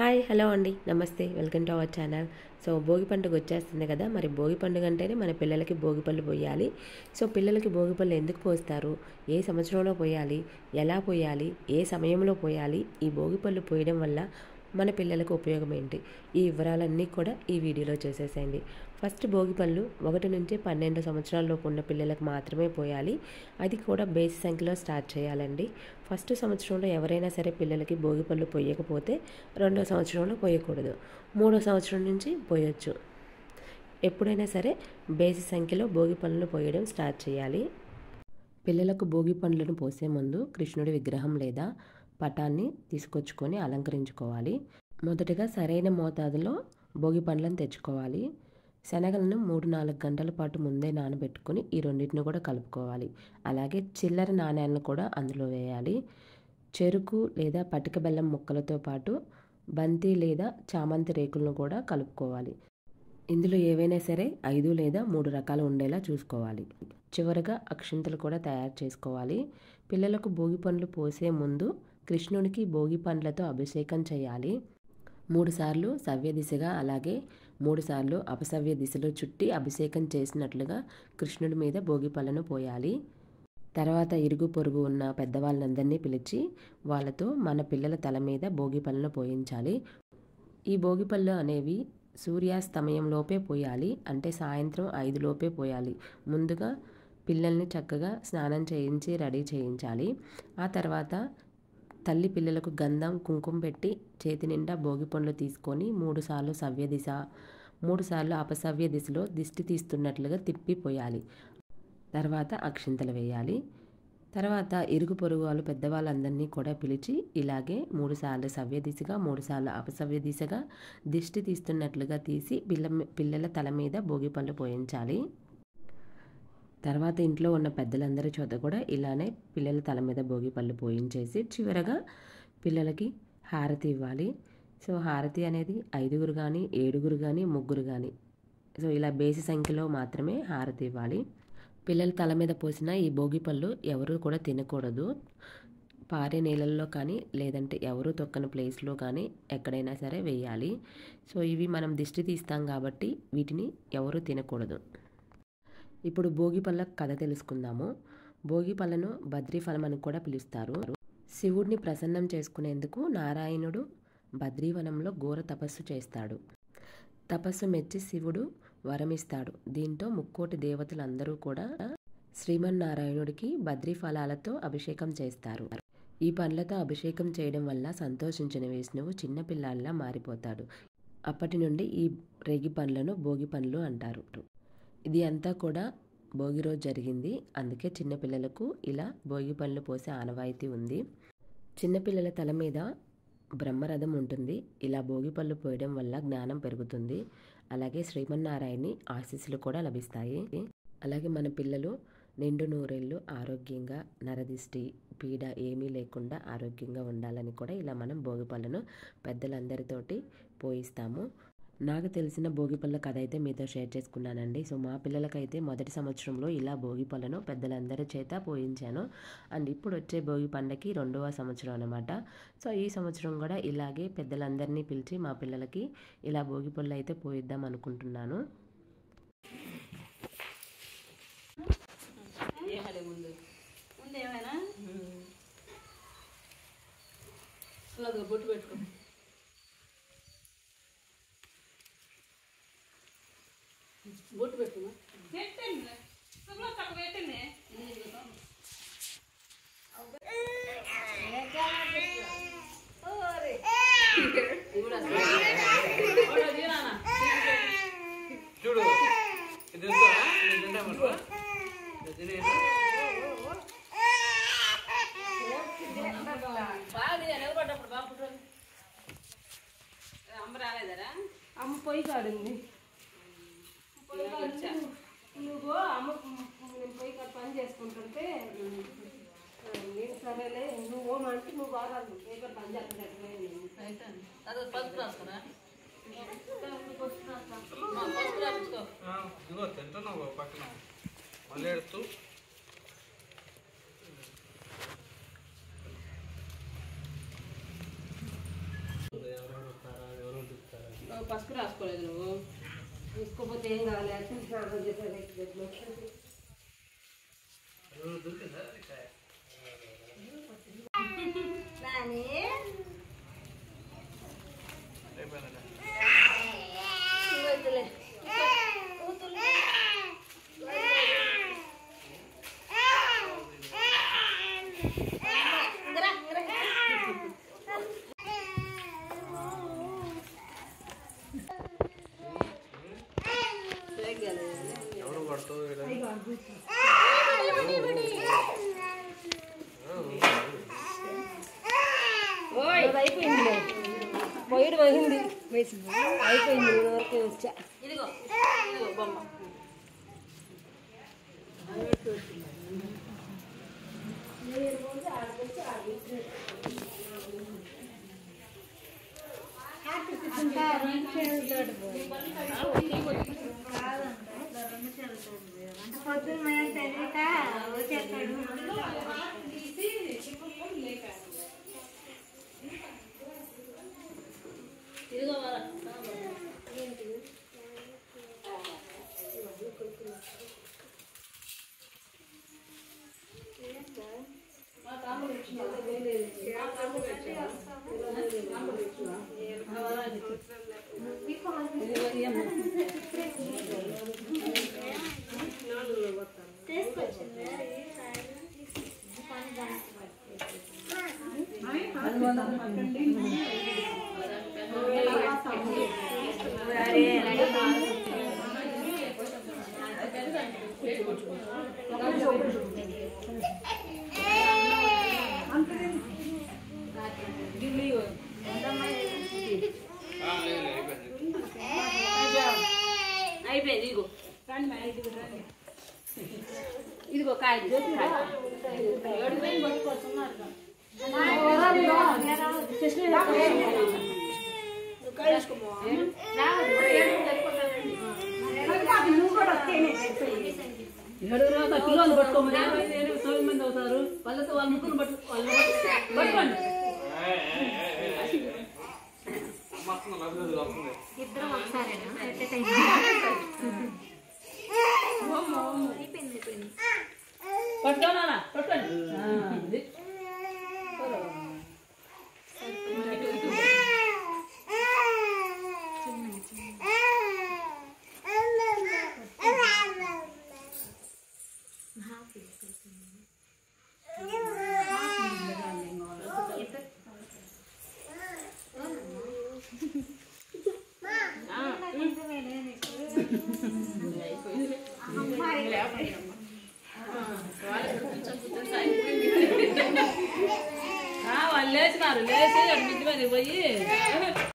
Hi hello అండి. నమస్తే. Welcome to our channel. So Bhogi పండుగ వచ్చేస్తుంది కదా. మరి భోగి పండుగ అంటేనే మన పిల్లలకి భోగి పళ్ళు పోయాలి. సో పిల్లలకి భోగి పళ్ళు ఎందుకు పోస్తారు? ఏ సంవత్సరంలో పోయాలి? ఎలా పోయాలి? ఏ సమయంలో పోయాలి? ఈ భోగి పళ్ళు పోయడం వల్ల మన పిల్లలకు ఉపయోగం ఏంటి? ఈ వివరాలన్నీ కూడా ఈ వీడియోలో చూసేసేయండి. ఫస్ట్ భోగి పళ్ళు ఒకటి నుంచి పన్నెండు సంవత్సరాలలోపు ఉన్న పిల్లలకు మాత్రమే పోయాలి. అది కూడా బేసి సంఖ్యలో స్టార్ట్ చేయాలండి. ఫస్ట్ సంవత్సరంలో ఎవరైనా సరే పిల్లలకి భోగి పళ్ళు పోయకపోతే రెండో సంవత్సరంలో పోయకూడదు. మూడో సంవత్సరం నుంచి పోయొచ్చు. ఎప్పుడైనా సరే బేసి సంఖ్యలో భోగి పళ్ళను పోయడం స్టార్ట్ చేయాలి. పిల్లలకు భోగి పండ్లను పోసే ముందు కృష్ణుడి విగ్రహం లేదా పటాన్ని తీసుకొచ్చుకొని అలంకరించుకోవాలి. మొదటగా సరైన మోతాదులో భోగి పండ్లను తెచ్చుకోవాలి. శనగలను మూడు నాలుగు గంటల పాటు ముందే నానబెట్టుకొని ఈ రెండింటిని కూడా కలుపుకోవాలి. అలాగే చిల్లర నాణ్యాలను కూడా అందులో వేయాలి. చెరుకు లేదా పటిక బెల్లం ముక్కలతో పాటు బంతి లేదా చామంతి రేకులను కూడా కలుపుకోవాలి. ఇందులో ఏవైనా సరే ఐదు లేదా మూడు రకాలు ఉండేలా చూసుకోవాలి. చివరగా అక్షింతలు కూడా తయారు చేసుకోవాలి. పిల్లలకు భోగి పండ్లు పోసే ముందు కృష్ణునికి భోగి పండ్లతో అభిషేకం చేయాలి. మూడుసార్లు సవ్య దిశగా అలాగే మూడుసార్లు అపసవ్య దిశలో చుట్టి అభిషేకం చేసినట్లుగా కృష్ణుడి మీద భోగి పళ్ళను పోయాలి. తర్వాత ఇరుగు పొరుగు ఉన్న పెద్దవాళ్ళందరినీ పిలిచి వాళ్ళతో మన పిల్లల తల మీద భోగి పళ్ళను పోయించాలి. ఈ భోగి పళ్ళు అనేవి సూర్యాస్తమయంలోపే పోయాలి అంటే సాయంత్రం ఐదులోపే పోయాలి. ముందుగా పిల్లల్ని చక్కగా స్నానం చేయించి రెడీ చేయించాలి. ఆ తర్వాత తల్లి పిల్లలకు గంధం కుంకుమ పెట్టి చేతి నిండా భోగి పండ్లు తీసుకొని మూడుసార్లు సవ్య దిశ మూడుసార్లు అపసవ్య దిశలో దిష్టి తీస్తున్నట్లుగా తిప్పిపోయాలి తర్వాత అక్షింతలు వేయాలి. తర్వాత ఇరుగు పొరుగు వాళ్ళు పెద్దవాళ్ళందరినీ కూడా పిలిచి ఇలాగే మూడుసార్లు సవ్య దిశగా మూడుసార్లు అపసవ్య దిశగా దిష్టి తీస్తున్నట్లుగా తీసి పిల్ల పిల్లల తల మీద భోగి పళ్ళు పోయించాలి. తర్వాత ఇంట్లో ఉన్న పెద్దలందరి చోట కూడా ఇలానే పిల్లల తల మీద భోగి పళ్ళు పోయించేసి చివరగా పిల్లలకి హారతి ఇవ్వాలి. సో హారతి అనేది ఐదుగురు కానీ ఏడుగురు కానీ ముగ్గురు కానీ సో ఇలా బేసి సంఖ్యలో మాత్రమే హారతి ఇవ్వాలి. పిల్లల తల మీద పోసిన ఈ భోగి పళ్ళు ఎవరు కూడా తినకూడదు. పారే నీళ్ళల్లో కానీ లేదంటే ఎవరు తొక్కని ప్లేస్లో కానీ ఎక్కడైనా సరే వేయాలి. సో ఇవి మనం దిష్టి తీస్తాం కాబట్టి వీటిని ఎవరు తినకూడదు. ఇప్పుడు భోగి పళ్ళ కథ తెలుసుకుందాము. భోగి పళ్ళను బద్రీఫలం అని కూడా పిలుస్తారు. శివుడిని ప్రసన్నం చేసుకునేందుకు నారాయణుడు బద్రీవనంలో ఘోర తపస్సు చేస్తాడు. తపస్సు మెచ్చి శివుడు వరమిస్తాడు. దీంతో ముక్కోటి దేవతలందరూ కూడా శ్రీమన్నారాయణుడికి బద్రీ ఫలాలతో అభిషేకం చేస్తారు. ఈ పండ్లతో అభిషేకం చేయడం వల్ల సంతోషించిన విష్ణువు చిన్నపిల్లాల్లా మారిపోతాడు. అప్పటి నుండి ఈ రేగి పండ్లను భోగి పండ్లు అంటారు. ఇది అంతా కూడా భోగి రోజు జరిగింది. అందుకే చిన్నపిల్లలకు ఇలా భోగి పళ్ళు పోసే ఆనవాయితీ ఉంది. చిన్నపిల్లల తల మీద బ్రహ్మరథం ఉంటుంది. ఇలా భోగి పళ్ళు పోయడం వల్ల జ్ఞానం పెరుగుతుంది. అలాగే శ్రీమన్నారాయణి ఆశీస్సులు కూడా లభిస్తాయి. అలాగే మన పిల్లలు నిండు నూరేళ్ళు ఆరోగ్యంగా నరదిష్టి పీడ ఏమీ లేకుండా ఆరోగ్యంగా ఉండాలని కూడా ఇలా మనం భోగి పళ్ళను పెద్దలందరితోటి పోయిస్తాము. నాకు తెలిసిన భోగి పళ్ళ కథ అయితే మీతో షేర్ చేసుకున్నానండి. సో మా పిల్లలకైతే మొదటి సంవత్సరంలో ఇలా భోగి పళ్ళను పెద్దలందరి చేత పోయించాను అండ్ ఇప్పుడు వచ్చే భోగి పండగకి రెండవ సంవత్సరం అనమాట సో ఈ సంవత్సరం కూడా ఇలాగే పెద్దలందరినీ పిలిచి మా పిల్లలకి ఇలా భోగి పళ్ళు అయితే పోయిద్దాం అనుకుంటున్నాను. ముందు? ముందు ఏమైనా బొట్టు పెట్టుకో బొట్టు పెట్టుకున్నా పెట్టండి పెట్టండి చూడు ఇది ఉందా? ఇది తింటామంటావా? ఇది తినేయనా? బాగా నిలబడ్డప్పుడు బాగా పుట్టు అమ్మ రాలేదరా అమ్మ పొయ్యి కాడుంది. పొయ్యి కాడు నువ్వు అమ్మ నేను పొయ్యి కాడ పని చేసుకుంటుంటే నేను సరేలే నువ్వు ఓమంటే నువ్వు బాగా పొయ్యి కాడ పని అదే పసుపు రాసుకో ఆ, ఇదిగో తింటున్నావు పక్కన. మళ్ళీ పసుపు రాసుకోలేదు నువ్వు తీసుకోపోతే ఏం కావాలి అంటే స్నానం చేసేది దొరికిందా అయిపోయిందా ఎవరు పడతావు ఈడ? అయిపోయింది పోయిడు పోయింది అయిపోయింది నేను వరకు వచ్చా. ఇదిగో బొమ్మ. ఇదిగో అయిపోయింది. అయిపోయింది ఇదిగో ఇదిగో కాయ తీసుకో, కాయ ఏడు పిల్లలు పట్టుకోమని తొమ్మిది మంది అవుతారు వాళ్ళతో వాళ్ళ ముగ్గురు పట్టు వాళ్ళు పట్టుకోండి అమ్మ వస్తుంది, పట్టుకోనా పట్టుకోండి ఆ, అది. ఆ, వాళ్ళు లేచినారు లేచి అటు మిద్ది మీద పోయి